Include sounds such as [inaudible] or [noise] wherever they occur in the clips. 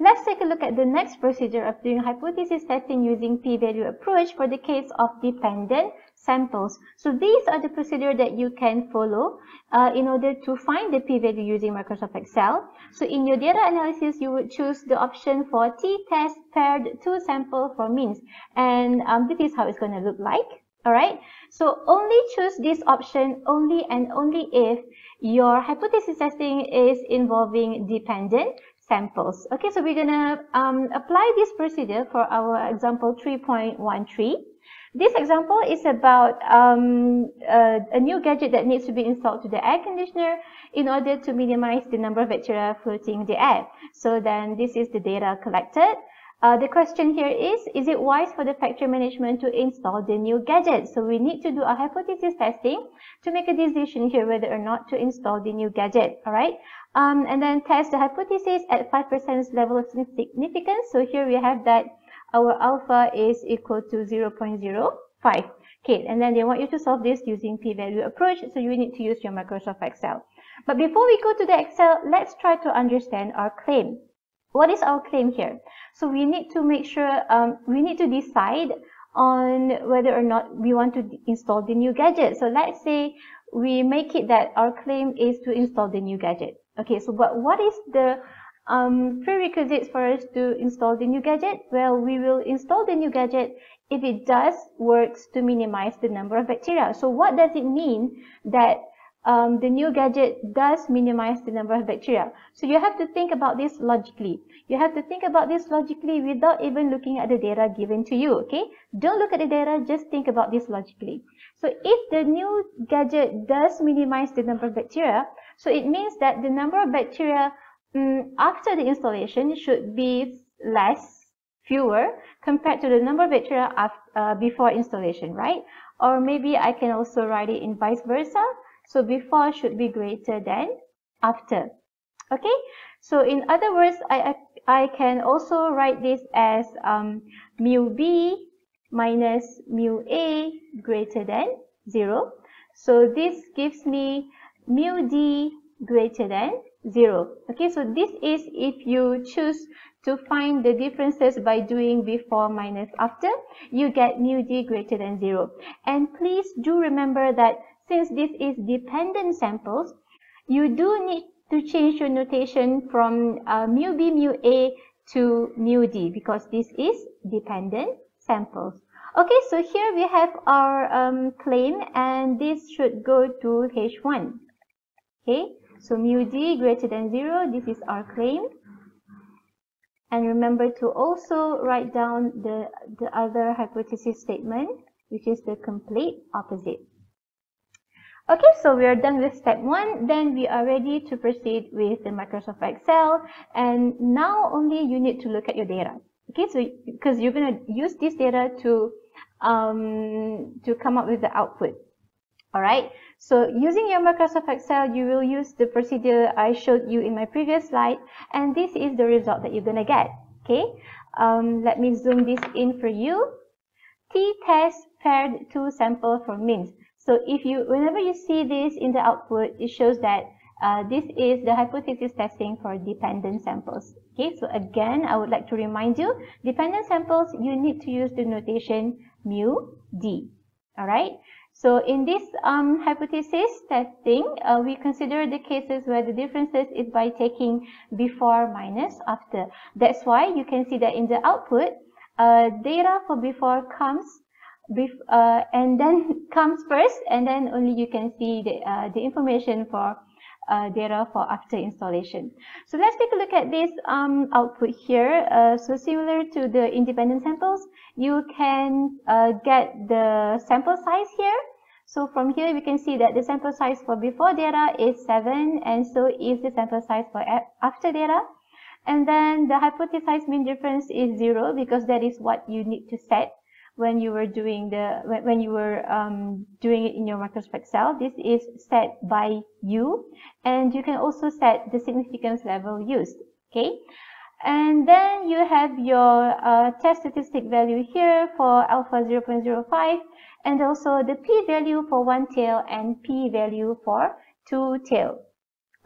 Let's take a look at the next procedure of doing hypothesis testing using p-value approach for the case of dependent samples. So these are the procedure that you can follow uh, in order to find the p-value using Microsoft Excel. So in your data analysis, you would choose the option for t-test paired two sample for means. And um, this is how it's going to look like. Alright, so only choose this option only and only if your hypothesis testing is involving dependent samples. Okay, so we're gonna um, apply this procedure for our example 3.13. This example is about um, uh, a new gadget that needs to be installed to the air conditioner in order to minimize the number of bacteria floating in the air. So then this is the data collected. Uh, the question here is, is it wise for the factory management to install the new gadget? So we need to do a hypothesis testing to make a decision here whether or not to install the new gadget, alright? Um, and then test the hypothesis at 5% level of significance. So here we have that our alpha is equal to 0.05. Okay, and then they want you to solve this using p-value approach, so you need to use your Microsoft Excel. But before we go to the Excel, let's try to understand our claim. What is our claim here? So we need to make sure, um, we need to decide on whether or not we want to install the new gadget. So let's say we make it that our claim is to install the new gadget. Okay, so but what is the um, prerequisites for us to install the new gadget? Well, we will install the new gadget if it does works to minimize the number of bacteria. So what does it mean that um, the new gadget does minimize the number of bacteria. So you have to think about this logically. You have to think about this logically without even looking at the data given to you, okay? Don't look at the data, just think about this logically. So if the new gadget does minimize the number of bacteria, so it means that the number of bacteria um, after the installation should be less, fewer, compared to the number of bacteria after, uh, before installation, right? Or maybe I can also write it in vice versa. So before should be greater than after. Okay, so in other words, I, I, can also write this as um, mu b minus mu a greater than 0. So this gives me mu d greater than 0. Okay, so this is if you choose to find the differences by doing before minus after, you get mu d greater than 0. And please do remember that since this is dependent samples, you do need to change your notation from uh, mu b mu a to mu d because this is dependent samples. Okay, so here we have our um, claim and this should go to H1. Okay, so mu d greater than 0, this is our claim. And remember to also write down the, the other hypothesis statement, which is the complete opposite. Okay, so we are done with step one. Then we are ready to proceed with the Microsoft Excel. And now only you need to look at your data. Okay, so because you're going to use this data to um, to come up with the output. All right. So using your Microsoft Excel, you will use the procedure I showed you in my previous slide, and this is the result that you're going to get. Okay. Um, let me zoom this in for you. T-test paired two sample for means. So if you, whenever you see this in the output, it shows that uh, this is the hypothesis testing for dependent samples. Okay, so again, I would like to remind you, dependent samples, you need to use the notation mu d. All right. So in this um, hypothesis testing, uh, we consider the cases where the differences is by taking before minus after. That's why you can see that in the output, uh, data for before comes uh, and then [laughs] comes first and then only you can see the, uh, the information for uh, data for after installation. So let's take a look at this um, output here. Uh, so similar to the independent samples, you can uh, get the sample size here. So from here we can see that the sample size for before data is 7 and so is the sample size for after data. And then the hypothesized mean difference is 0 because that is what you need to set when you were doing the when you were um, doing it in your Microsoft Excel. This is set by you, and you can also set the significance level used. Okay, and then you have your uh, test statistic value here for alpha 0.05, and also the p-value for one tail and p-value for two tail.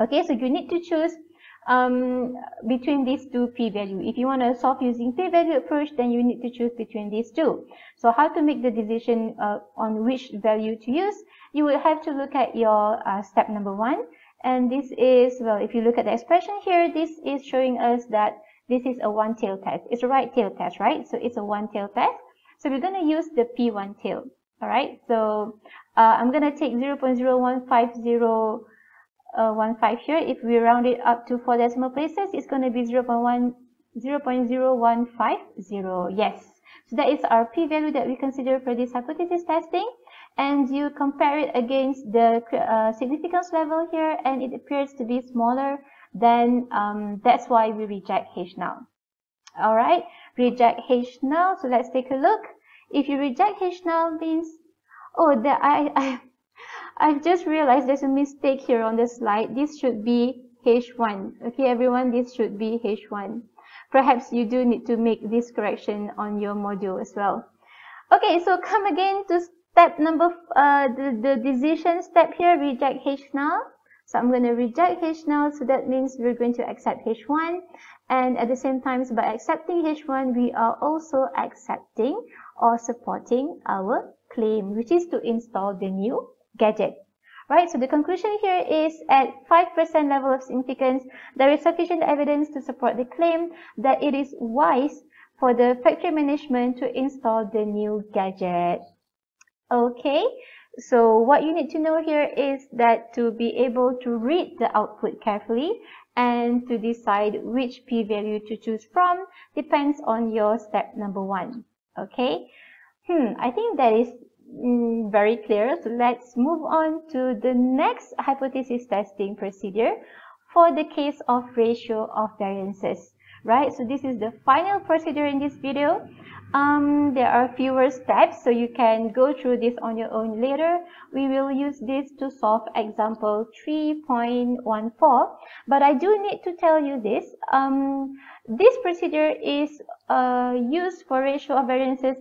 Okay, so you need to choose um, between these two p-value. If you want to solve using p-value approach, then you need to choose between these two. So how to make the decision uh, on which value to use? You will have to look at your uh, step number one. And this is, well, if you look at the expression here, this is showing us that this is a one-tail test. It's a right-tail test, right? So it's a one-tail test. So we're going to use the P1 tail. All right. So uh, I'm going to take 0 0.01505 uh, here. If we round it up to four decimal places, it's going to be 0 0.1 0 0.0150. Yes. So that is our p-value that we consider for this hypothesis testing. And you compare it against the uh, significance level here, and it appears to be smaller. Then um, that's why we reject H null. All right, reject H null. So let's take a look. If you reject H null means, oh, the, I, I I've just realized there's a mistake here on the slide. This should be H1. Okay, everyone, this should be H1. Perhaps you do need to make this correction on your module as well. Okay, so come again to step number, uh, the, the decision step here, reject H null. So I'm going to reject H null, so that means we're going to accept H1. And at the same time, by accepting H1, we are also accepting or supporting our claim, which is to install the new gadget. Right, so the conclusion here is at 5% level of significance, there is sufficient evidence to support the claim that it is wise for the factory management to install the new gadget. Okay, so what you need to know here is that to be able to read the output carefully and to decide which p-value to choose from depends on your step number one. Okay, hmm, I think that is mm, very clear. So let's move on to the next hypothesis testing procedure for the case of ratio of variances, right? So this is the final procedure in this video. Um, there are fewer steps, so you can go through this on your own later. We will use this to solve example 3.14, but I do need to tell you this. Um, this procedure is uh, used for ratio of variances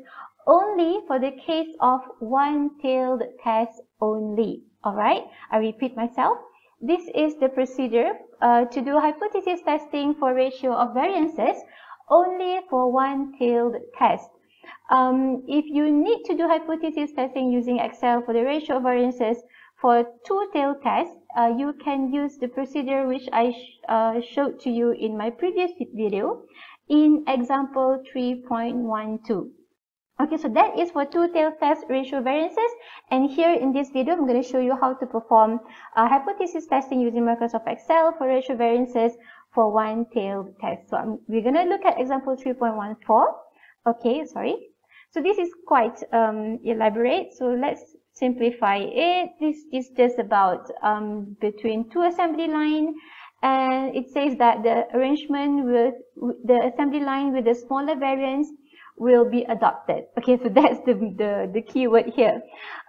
only for the case of one-tailed test only. Alright, I repeat myself. This is the procedure uh, to do hypothesis testing for ratio of variances only for one-tailed test. Um, if you need to do hypothesis testing using Excel for the ratio of variances for two-tailed test, uh, you can use the procedure which I sh uh, showed to you in my previous video in example 3.12. Okay, so that is for two-tailed test ratio variances. And here in this video, I'm going to show you how to perform uh, hypothesis testing using Microsoft Excel for ratio variances for one-tailed test. So I'm, we're going to look at example 3.14. Okay, sorry. So this is quite um, elaborate. So let's simplify it. This is just about um, between two assembly line and it says that the arrangement with the assembly line with the smaller variance will be adopted. Okay, so [laughs] that's the, the, the key word here.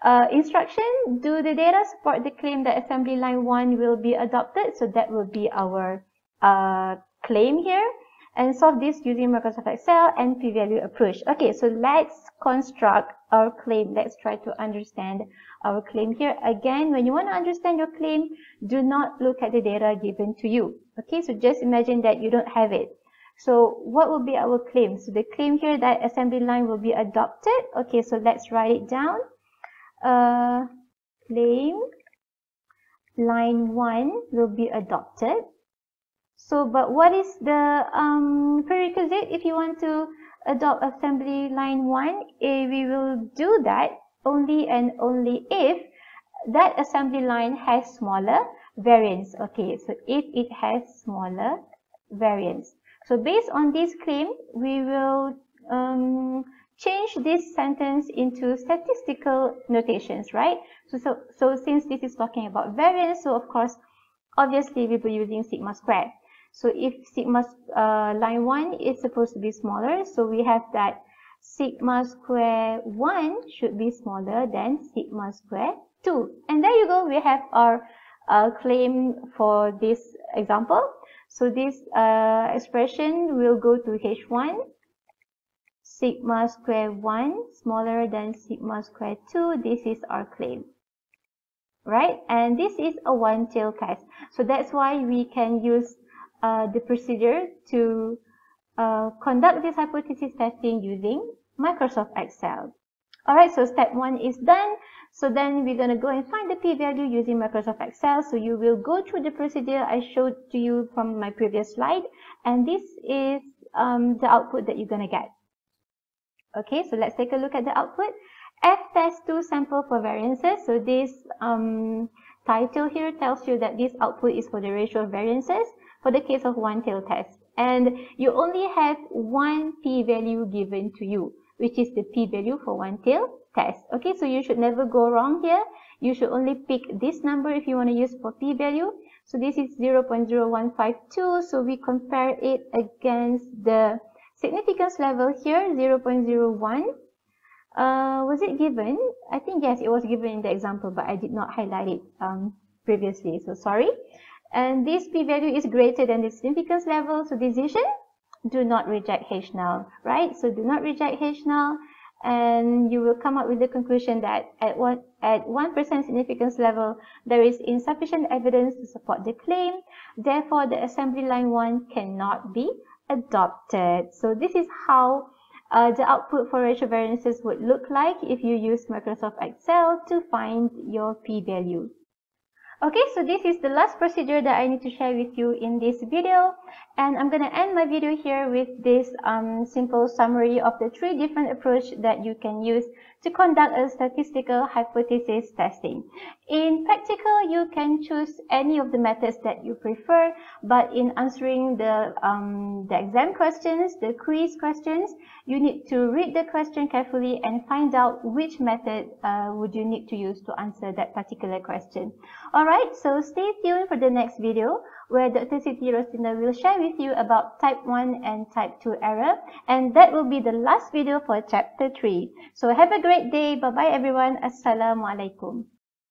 Uh, instruction, do the data support the claim that assembly line 1 will be adopted? So that will be our uh, claim here. And solve this using Microsoft Excel and p-value approach. Okay, so let's construct our claim. Let's try to understand our claim here. Again, when you want to understand your claim, do not look at the data given to you. Okay, so just imagine that you don't have it. So what will be our claim? So the claim here that assembly line will be adopted. Okay, so let's write it down. Uh, claim line 1 will be adopted. So, but what is the um, prerequisite if you want to adopt assembly line 1? Eh, we will do that only and only if that assembly line has smaller variance. Okay, so if it has smaller variance. So based on this claim, we will um, change this sentence into statistical notations, right? So, so, so since this is talking about variance, so of course, obviously we'll be using sigma squared. So if sigma uh, line 1 is supposed to be smaller, so we have that sigma square 1 should be smaller than sigma square 2. And there you go, we have our uh, claim for this example. So this uh, expression will go to H1 sigma square 1 smaller than sigma square 2. This is our claim. Right? And this is a one-tail test. So that's why we can use uh, the procedure to uh, conduct this hypothesis testing using Microsoft Excel. Alright, so step one is done. So then we're going to go and find the p-value using Microsoft Excel. So you will go through the procedure I showed to you from my previous slide. And this is um, the output that you're going to get. Okay, so let's take a look at the output. F test 2 sample for variances. So this um, title here tells you that this output is for the ratio of variances for the case of one tail test. And you only have one p-value given to you which is the p-value for one tail test. Okay, so you should never go wrong here. You should only pick this number if you want to use for p-value. So this is 0.0152. So we compare it against the significance level here, 0.01. Uh, was it given? I think yes, it was given in the example, but I did not highlight it um, previously. So sorry. And this p-value is greater than the significance level. So decision do not reject H null, right? So do not reject H null and you will come up with the conclusion that at one at 1% significance level, there is insufficient evidence to support the claim. Therefore, the assembly line 1 cannot be adopted. So this is how uh, the output for ratio variances would look like if you use Microsoft Excel to find your p-value. Okay, so this is the last procedure that I need to share with you in this video. And I'm going to end my video here with this um, simple summary of the three different approach that you can use to conduct a statistical hypothesis testing. In practical, you can choose any of the methods that you prefer, but in answering the, um, the exam questions, the quiz questions, you need to read the question carefully and find out which method uh, would you need to use to answer that particular question. Alright, so stay tuned for the next video where Dr. Siti Rosina will share with you about type 1 and type 2 error and that will be the last video for chapter 3. So have a great day. Bye-bye everyone. Assalamualaikum.